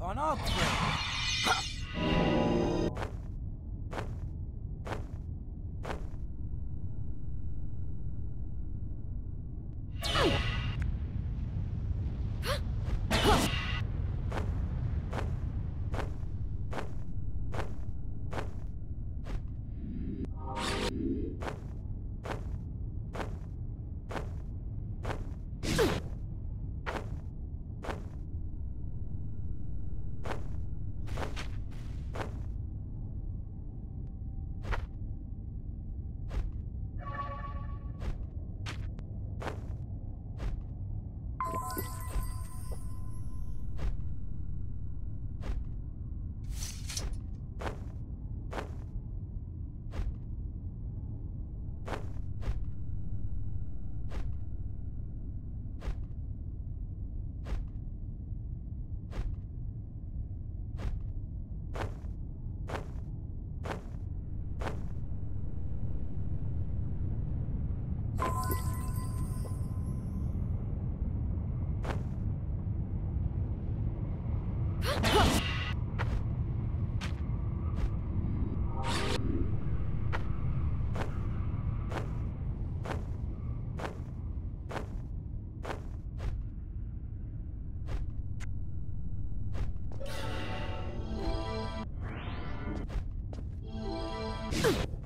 On our Ugh!